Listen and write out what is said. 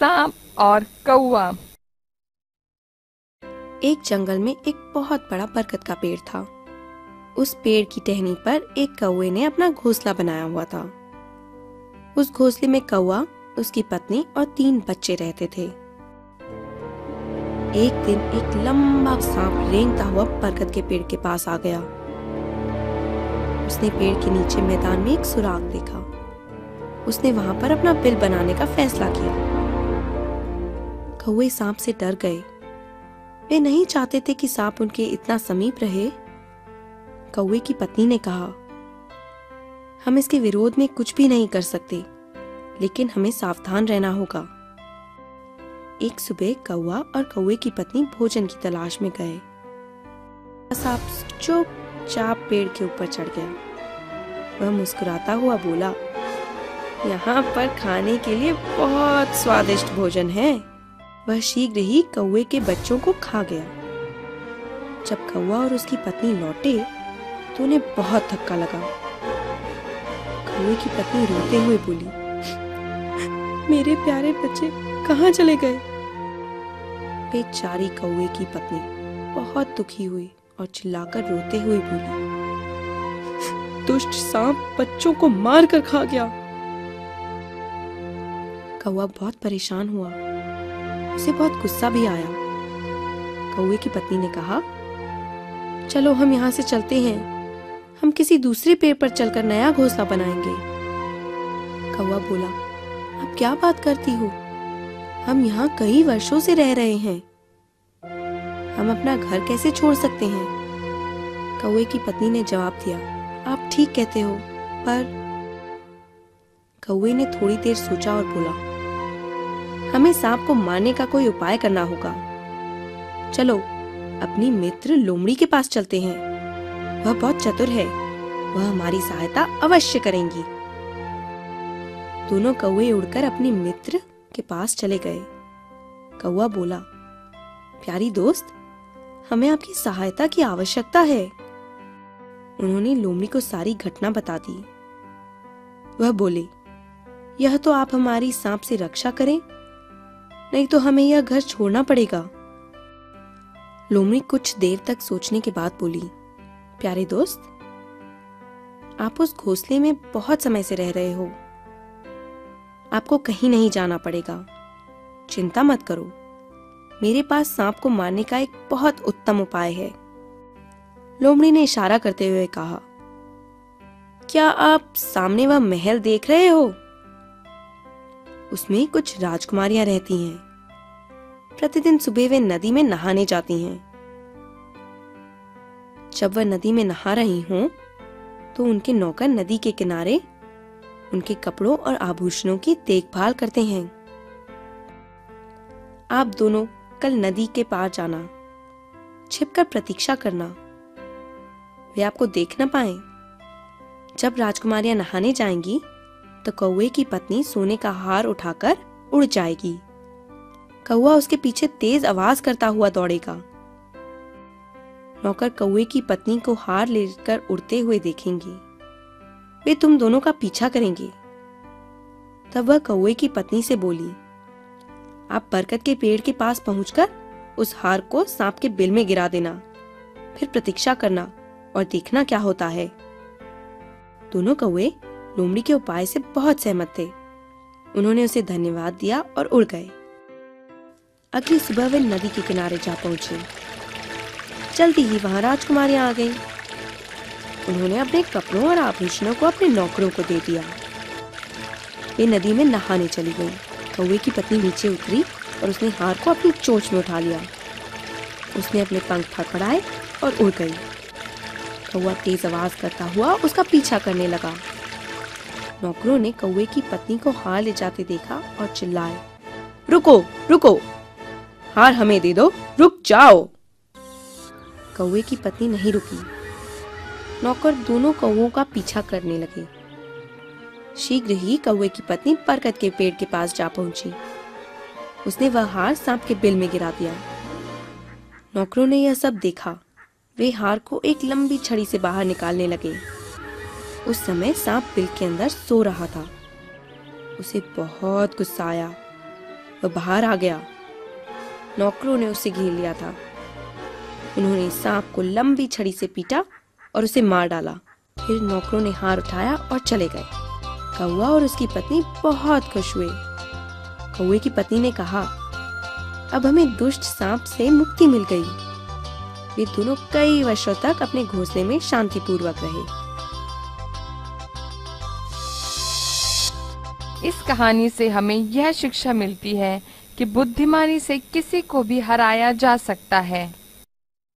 सांप और कौआ एक जंगल में एक बहुत बड़ा बरगद का पेड़ था। उस पेड़ की टहनी पर एक कौवे ने अपना घोंसला बनाया हुआ था। उस घोंसले में कौआ उसकी पत्नी और तीन बच्चे रहते थे। एक दिन एक लंबा सांप रेंगता हुआ बरगद के पेड़ के पास आ गया। उसने पेड़ के नीचे मैदान में एक सुराग देखा। उसने वहाँ पर अपना बिल बनाने का फैसला किया। कौवे सांप से डर गए। वे नहीं चाहते थे कि सांप उनके इतना समीप रहे। कौए की पत्नी ने कहा, हम इसके विरोध में कुछ भी नहीं कर सकते, लेकिन हमें सावधान रहना होगा। एक सुबह कौआ और कौए की पत्नी भोजन की तलाश में गए। सांप चुपचाप पेड़ के ऊपर चढ़ गया। वह मुस्कुराता हुआ बोला, यहाँ पर खाने के लिए बहुत स्वादिष्ट भोजन है। वह शीघ्र ही कौए के बच्चों को खा गया। जब कौवा और उसकी पत्नी लौटे तो उन्हें बहुत धक्का लगा। कौवे की पत्नी रोते हुए बोली, मेरे प्यारे बच्चे, कहाँ चले गए? बेचारी कौवे की पत्नी बहुत दुखी हुई और चिल्लाकर रोते हुए बोली, दुष्ट सांप बच्चों को मार कर खा गया। कौआ बहुत परेशान हुआ। उसे बहुत गुस्सा भी आया। कौवे की पत्नी ने कहा, चलो, हम यहाँ से चलते हैं। हम किसी दूसरे पेड़ पर चलकर नया घोंसला बनाएँगे। कौवा बोला अब क्या बात करती हो? हम यहाँ कई वर्षों से रह रहे हैं। हम अपना घर कैसे छोड़ सकते हैं? कौए की पत्नी ने जवाब दिया, आप ठीक कहते हो, पर कौवे ने थोड़ी देर सोचा और बोला हमें सांप को मारने का कोई उपाय करना होगा। चलो, अपनी मित्र लोमड़ी के पास चलते हैं। वह बहुत चतुर है। वह हमारी सहायता अवश्य करेंगी। दोनों कौए उड़कर अपने मित्र के पास चले गए। कौआ बोला, प्यारी दोस्त, हमें आपकी सहायता की आवश्यकता है। उन्होंने लोमड़ी को सारी घटना बता दी। वह बोले, यह तो आप हमारी सांप से रक्षा करें नहीं तो हमें यह घर छोड़ना पड़ेगा। लोमड़ी कुछ देर तक सोचने के बाद बोली, प्यारे दोस्त, आप उस घोंसले में बहुत समय से रह रहे हो। आपको कहीं नहीं जाना पड़ेगा। चिंता मत करो। मेरे पास सांप को मारने का एक बहुत उत्तम उपाय है। लोमड़ी ने इशारा करते हुए कहा, क्या आप सामने वह महल देख रहे हो? उसमें कुछ राजकुमारियाँ रहती हैं। प्रतिदिन सुबह वे नदी में नहाने जाती हैं। जब वह नदी में नहा रही हों तो उनके नौकर नदी के किनारे उनके कपड़ों और आभूषणों की देखभाल करते हैं। आप दोनों कल नदी के पार जाना, छिपकर प्रतीक्षा करना। वे आपको देख ना पाए। जब राजकुमारियाँ नहाने जाएँगी तो कौवे की पत्नी सोने का हार उठाकर उड़ जाएगी। कौआ उसके पीछे तेज आवाज़ करता हुआ दौड़ेगा। नौकर कौवे की पत्नी को हार लेकर उड़ते हुए देखेंगे। वे तुम दोनों का पीछा करेंगे। तब वह कौए की पत्नी से बोली, आप बरकत के पेड़ के पास पहुंचकर उस हार को सांप के बिल में गिरा देना, फिर प्रतीक्षा करना और देखना क्या होता है। दोनों कौवे लोमड़ी के उपाय से बहुत सहमत थे। उन्होंने उसे धन्यवाद दिया और उड़ गए। अगली सुबह वे नदी के किनारे जा पहुँचे। जल्दी ही वहाँ राजकुमारियाँ आ गईं। उन्होंने अपने कपड़ों और आभूषणों को अपने नौकरों को दे दिया। वे नदी में नहाने चली गई। कौवे की पत्नी नीचे उतरी और उसने हार को अपनी चोंच में उठा लिया। उसने अपने पंख फड़फड़ाए और उड़ गई। कौआ तेज आवाज़ करता हुआ उसका पीछा करने लगा। नौकरों ने कौवे की पत्नी को हार ले जाते देखा और चिल्लाए, रुको रुको, हार हमें दे दो, रुक जाओ। कौवे की पत्नी नहीं रुकी। नौकर दोनों कौवों का पीछा करने लगे। शीघ्र ही कौवे की पत्नी बरगद के पेड़ के पास जा पहुँची। उसने वह हार सांप के बिल में गिरा दिया। नौकरों ने यह सब देखा। वे हार को एक लंबी छड़ी से बाहर निकालने लगे। उस समय सांप बिल के अंदर सो रहा था। उसे बहुत गुस्सा आया। वह बाहर आ गया। नौकरों ने उसे घेर लिया था। उन्होंने सांप को लंबी छड़ी से पीटा और उसे मार डाला। फिर नौकरों ने हार उठाया और चले गए। कौआ और उसकी पत्नी बहुत खुश हुए। कौए की पत्नी ने कहा, अब हमें दुष्ट सांप से मुक्ति मिल गई। वे दोनों कई वर्षों तक अपने घोंसले में शांतिपूर्वक रहे। इस कहानी से हमें यह शिक्षा मिलती है कि बुद्धिमानी से किसी को भी हराया जा सकता है।